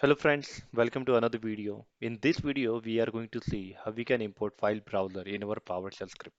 Hello friends, welcome to another video. In this video, we are going to see how we can import file browser in our PowerShell script.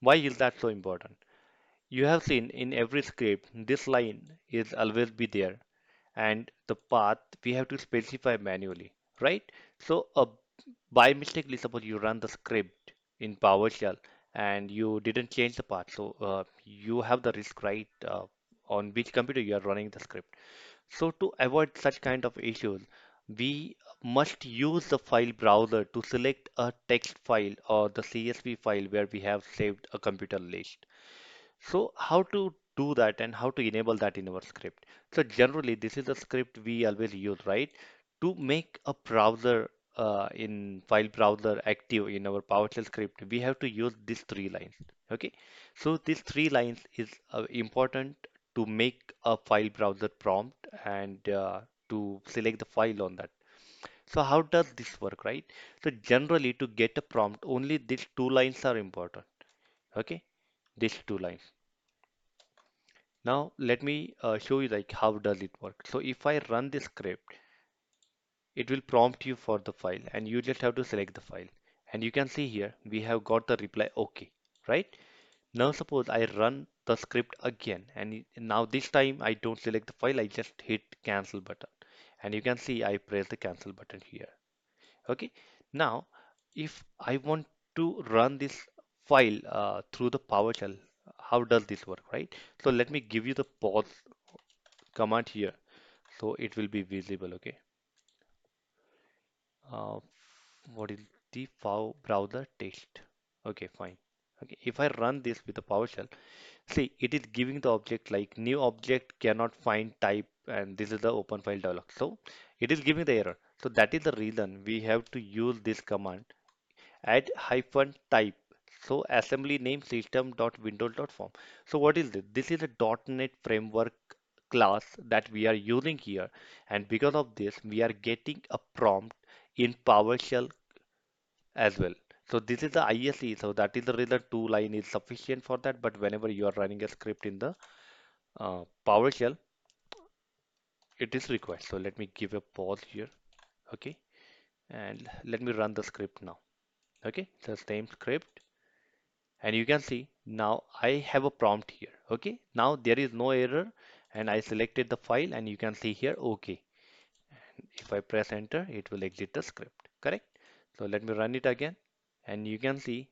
Why is that so important? You have seen in every script, this line is always be there and the path we have to specify manually, right? So uh, by mistakenly, suppose you run the script in PowerShell and you didn't change the path. So uh, you have the risk, right? Uh, on which computer you are running the script. So to avoid such kind of issues, we must use the file browser to select a text file or the CSV file where we have saved a computer list. So how to do that and how to enable that in our script? So generally, this is the script we always use, right? To make a browser uh, in file browser active in our PowerShell script, we have to use these three lines. Okay, so these three lines is uh, important to make a file browser prompt and uh, to select the file on that. So how does this work, right? So generally, to get a prompt, only these two lines are important. Okay, these two lines. Now let me uh, show you like how does it work. So if I run this script, it will prompt you for the file and you just have to select the file. And you can see here we have got the reply OK, right? Now suppose I run the script again and now this time I don't select the file, I just hit cancel button. And you can see I press the cancel button here. Okay. Now if I want to run this file uh, through the PowerShell, how does this work, right? So let me give you the pause command here so it will be visible okay uh, what is the file browser text okay fine okay if I run this with the PowerShell see it is giving the object like new object cannot find type and this is the open file dialog so it is giving the error. So that is the reason we have to use this command add hyphen type. So assembly name system.windows.form so what is this? This is a .NET framework class that we are using here. And because of this we are getting a prompt in PowerShell as well so this is the ISE so that is the reason two line is sufficient for that but whenever you are running a script in the uh, PowerShell it is required. So let me give a pause here okay? And let me run the script now okay? The same script. And you can see now I have a prompt here okay? Now there is no error and I selected the file and you can see here okay. And if I press enter it will exit the script correct? So let me run it again and you can see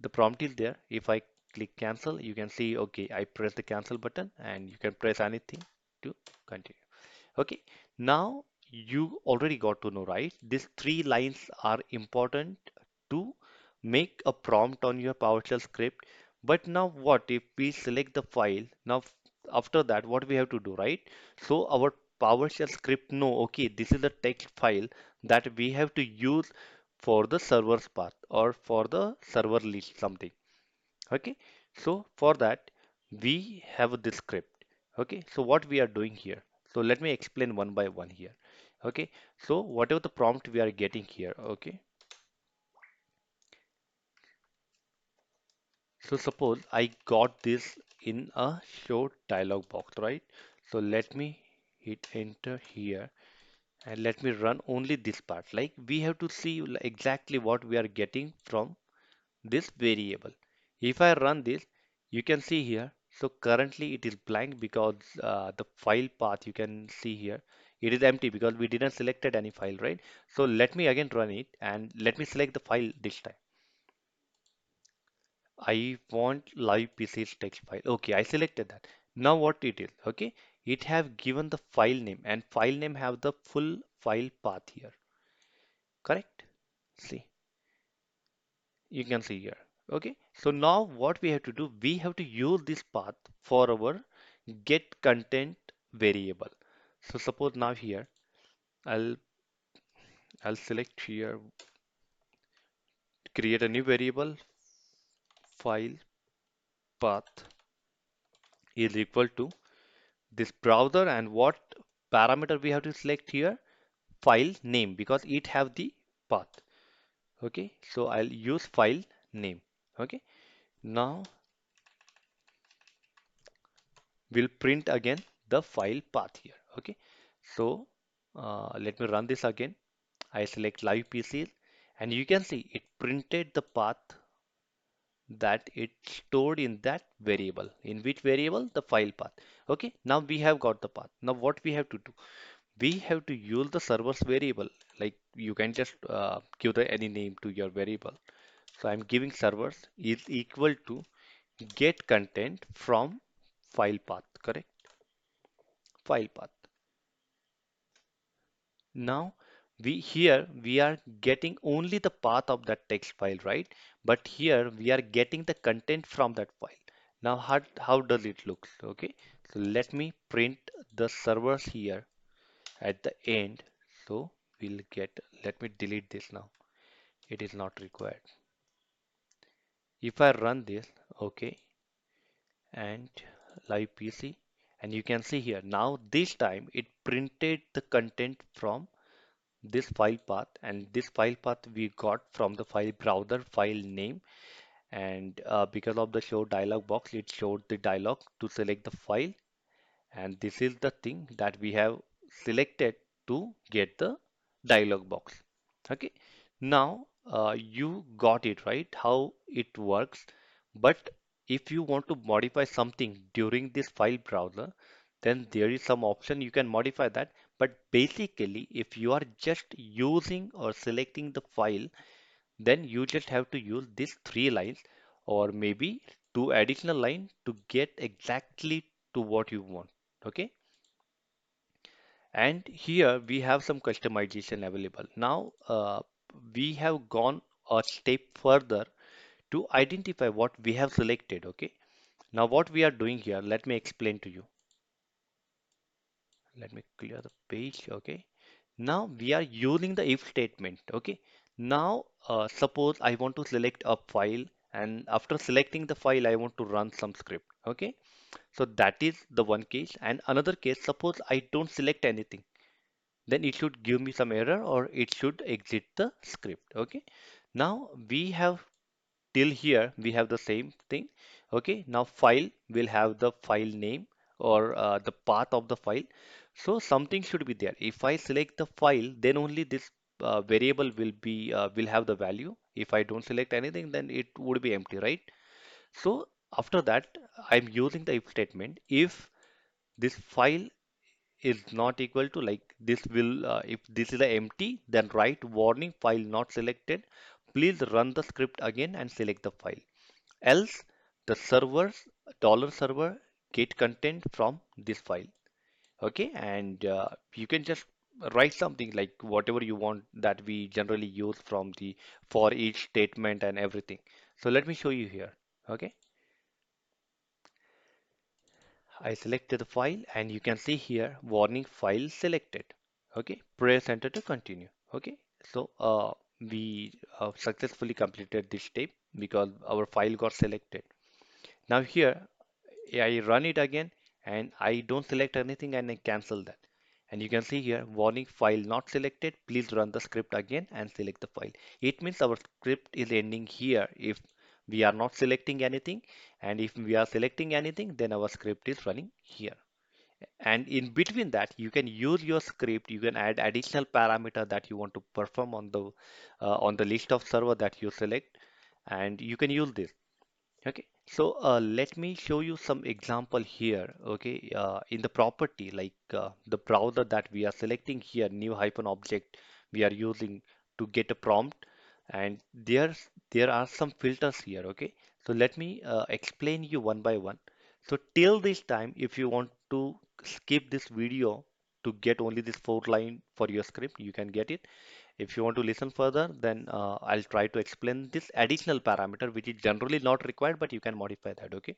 the prompt is there. If I click cancel you can see okay I press the cancel button and you can press anything to continue. Okay now you already got to know right? These three lines are important to make a prompt on your PowerShell script. But now what if we select the file? Now after that what we have to do right? So our PowerShell script know okay this is a text file that we have to use for the server's path or for the server list something. Okay? So for that we have this script. Okay? So what we are doing here? So let me explain one by one here. Okay? So whatever the prompt we are getting here okay? So suppose I got this in a show dialog box right? So let me hit enter here and let me run only this part like we have to see exactly what we are getting from this variable. If I run this, you can see here. So currently it is blank because uh, the file path you can see here. It is empty because we didn't selected any file, right? So let me again run it and let me select the file this time. I want live PC's text file. Okay, I selected that. Now what it is? Okay, it have given the file name and file name have the full file path here. Correct? See. you can see here okay so now what we have to do we have to use this path for our get content variable so suppose now here I'll I'll select here create a new variable file path is equal to this browser and what parameter we have to select here? File name because it have the path. Okay so I'll use file name. Okay now we'll print again the file path here. Okay so uh, let me run this again. I select live PCs and you can see it printed the path that it stored in that variable. In which variable? The file path. Okay, now we have got the path. Now what we have to do? We have to use the server's variable. Like you can just uh, give the any name to your variable. So I'm giving servers is equal to get content from file path, correct? File path. Now we here we are getting only the path of that text file, right? But here we are getting the content from that file. Now how, how does it look? Okay, so let me print the servers here at the end. So we'll get, let me delete this now. It is not required. If I run this, okay, and live PC, and you can see here now this time it printed the content from this file path and this file path we got from the file browser file name. And uh, because of the show dialog box it showed the dialog to select the file. And this is the thing that we have selected to get the dialog box. Okay? Now uh, you got it right? How it works. But if you want to modify something during this file browser then there is some option. You can modify that but basically if you are just using or selecting the file then you just have to use these three lines or maybe two additional line to get exactly to what you want okay? And here we have some customization available. Now uh, we have gone a step further to identify what we have selected okay? Now what we are doing here let me explain to you let me clear the page okay? Now we are using the if statement okay? Now uh, suppose I want to select a file and after selecting the file I want to run some script okay? So that is the one case. And another case suppose I don't select anything then it should give me some error or it should exit the script okay? Now we have till here we have the same thing okay? Now file will have the file name or uh, the path of the file. So something should be there. If I select the file then only this uh, variable will be uh, will have the value. If I don't select anything then it would be empty right? So after that I'm using the if statement. If this file is not equal to like this will uh, if this is a empty then write warning file not selected. Please run the script again and select the file. Else the servers dollar server get content from this file okay and uh, you can just write something like whatever you want that we generally use from the for each statement and everything so let me show you here okay I selected the file and you can see here warning file selected. Okay, press enter to continue. Okay, so uh, we uh, successfully completed this step because our file got selected. Now here I run it again and I don't select anything and I cancel that. And you can see here warning file not selected. Please run the script again and select the file. It means our script is ending here if we are not selecting anything and if we are selecting anything then our script is running here and in between that you can use your script you can add additional parameter that you want to perform on the uh, on the list of server that you select and you can use this Okay, so uh, let me show you some example here. Okay, uh, in the property, like uh, the browser that we are selecting here, new hyphen object, we are using to get a prompt, and there's there are some filters here. Okay, so let me uh, explain you one by one. So till this time, if you want to skip this video to get only this four line for your script, you can get it. If you want to listen further, then uh, I'll try to explain this additional parameter, which is generally not required, but you can modify that, okay?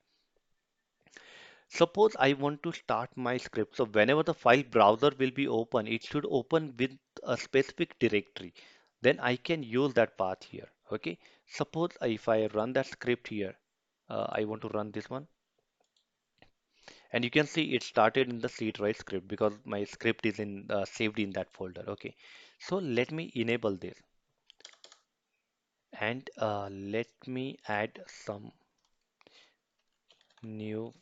Suppose I want to start my script. So whenever the file browser will be open, it should open with a specific directory. Then I can use that path here, okay? Suppose if I run that script here, uh, I want to run this one. And you can see it started in the C drive script because my script is in uh, saved in that folder, okay? So let me enable this. and uh, let me add some new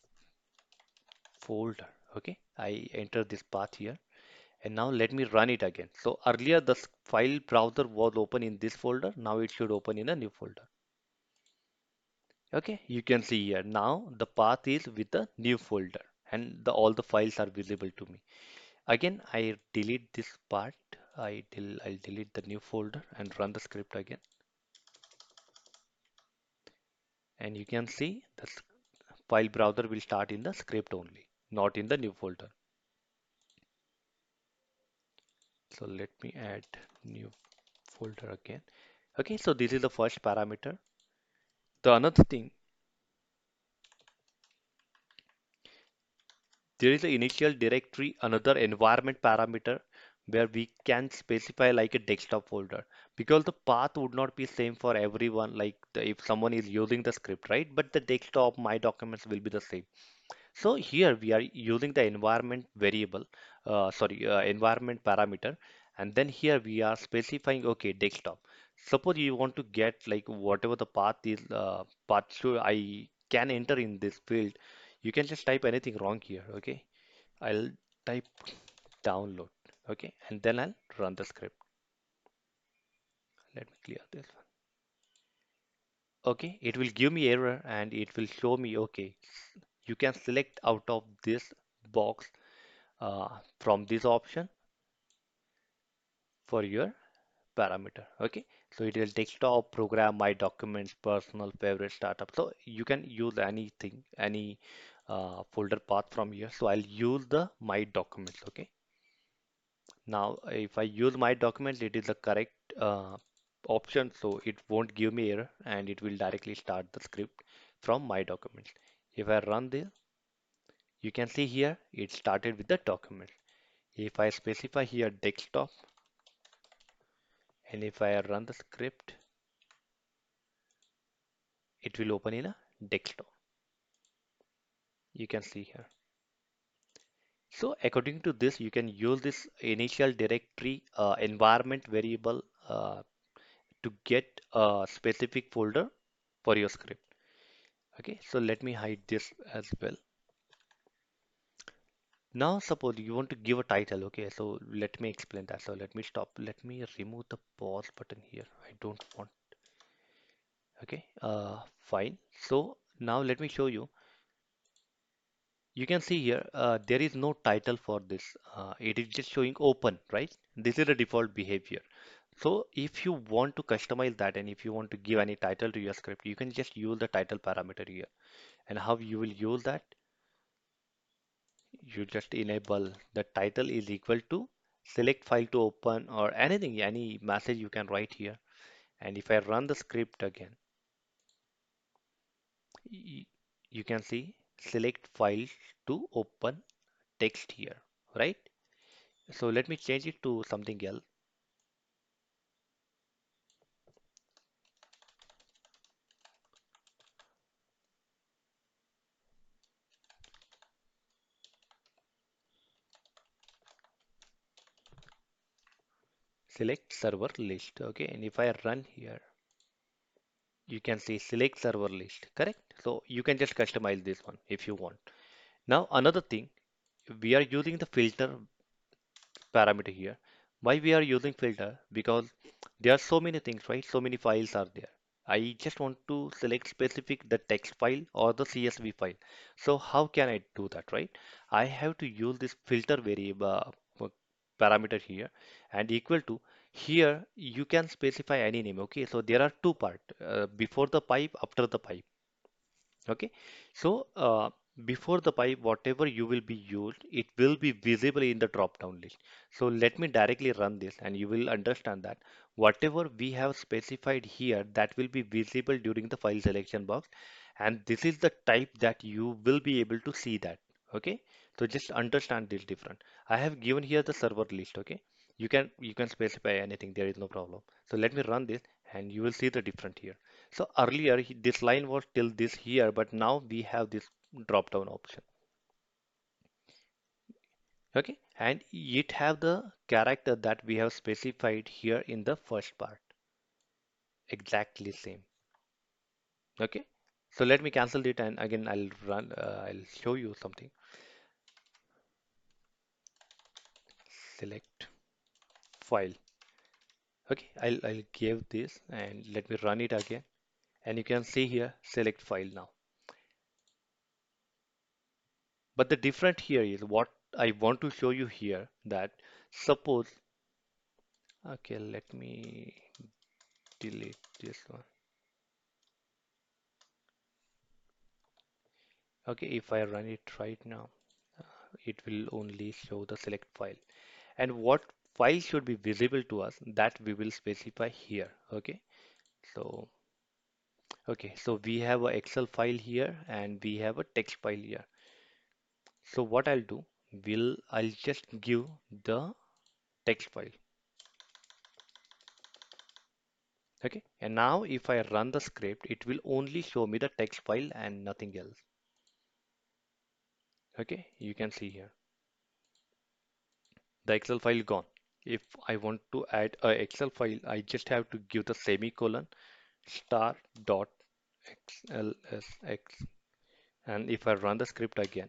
folder okay I enter this path here And now let me run it again. So earlier the file browser was open in this folder. Now it should open in a new folder. Okay, you can see here now the path is with the new folder and the, all the files are visible to me. Again, I delete this part. I del I'll delete the new folder and run the script again. And you can see the file browser will start in the script only, not in the new folder. So let me add new folder again. Okay, so this is the first parameter. The another thing, there is an initial directory, another environment parameter where we can specify like a desktop folder because the path would not be same for everyone like the, if someone is using the script right? But the desktop my documents will be the same. So here we are using the environment variable, uh, sorry, uh, environment parameter, and then here we are specifying, okay, desktop. Suppose you want to get like whatever the path is, uh, path should I can enter in this field. You can just type anything wrong here, okay? I'll type download, okay, and then I'll run the script. Let me clear this one. Okay, it will give me error and it will show me, okay, you can select out of this box uh, from this option for your parameter okay so it will desktop program my documents personal favorite startup. So you can use anything any uh, folder path from here. So I'll use the my documents okay? Now if I use my documents it is the correct uh, option. So it won't give me error and it will directly start the script from my documents. If I run this you can see here it started with the document if I specify here desktop and if I run the script it will open in a desktop. You can see here. So according to this you can use this initial directory uh, environment variable uh, to get a specific folder for your script. Okay so let me hide this as well now suppose you want to give a title okay so let me explain that so let me stop let me remove the pause button here I don't want okay uh, fine so now let me show you You can see here, uh, there is no title for this. Uh, it is just showing open, right? This is the default behavior. So if you want to customize that and if you want to give any title to your script, you can just use the title parameter here. And how you will use that? You just enable the title is equal to select file to open or anything, any message you can write here. And if I run the script again, you can see select file to open text here, right? So let me change it to something else. Select server list. Okay, and if I run here, you can see select server list, correct? So you can just customize this one if you want. Now another thing, we are using the filter parameter here. Why we are using filter? Because there are so many things, right? So many files are there. I just want to select specific the text file or the CSV file. So how can I do that, right? I have to use this filter variable parameter here and equal to here you can specify any name. Okay, so there are two part uh, before the pipe, after the pipe. Okay, so uh, before the pipe, whatever you will be used, it will be visible in the drop down list. So let me directly run this and you will understand that whatever we have specified here, that will be visible during the file selection box. And this is the type that you will be able to see that. Okay, so just understand this different. I have given here the server list. Okay, you can you can specify anything. There is no problem. So let me run this and you will see the different here. So earlier this line was till this here, but now we have this drop down option. Okay, and it have the character that we have specified here in the first part. Exactly same. Okay, so let me cancel it and again I'll run. Uh, I'll show you something. select file okay I'll, I'll give this and let me run it again and you can see here select file now but the different here is what I want to show you here that suppose okay let me delete this one okay if I run it right now uh, it will only show the select file. And what file should be visible to us that we will specify here okay? So okay so we have a excel file here and we have a text file here. So what I'll do will I'll just give the text file. Okay and now if I run the script it will only show me the text file and nothing else okay you can see here. The excel file gone. If I want to add a excel file I just have to give the semicolon star dot xlsx and if I run the script again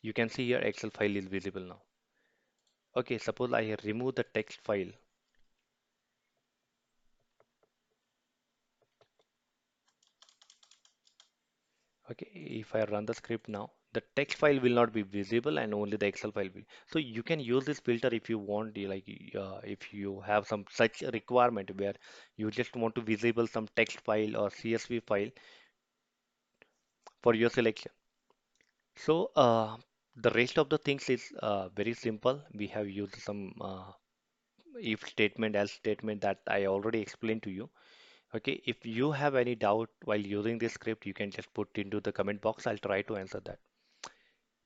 you can see here excel file is visible now. Okay suppose I remove the text file. Okay if I run the script now the text file will not be visible and only the excel file will. So you can use this filter if you want like uh, if you have some such requirement where you just want to visible some text file or csv file for your selection. So uh, the rest of the things is uh, very simple. We have used some uh, if statement else statement that I already explained to you. Okay if you have any doubt while using this script you can just put into the comment box. I'll try to answer that